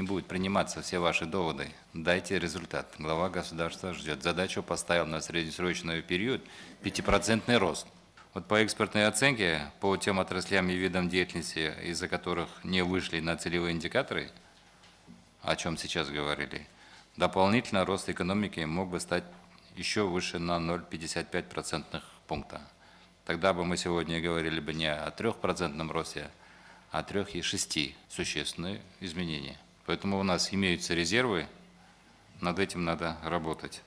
не будут приниматься все ваши доводы. Дайте результат. Глава государства ждет. Задачу поставил на среднесрочный период 5% рост. Вот по экспертной оценке, по тем отраслям и видам деятельности, из-за которых не вышли на целевые индикаторы, о чем сейчас говорили, дополнительно рост экономики мог бы стать еще выше на 0,55 процентных пункта. Тогда бы мы сегодня говорили бы не о 3% росте, а о 3,6 существенные изменения. Поэтому у нас имеются резервы, над этим надо работать.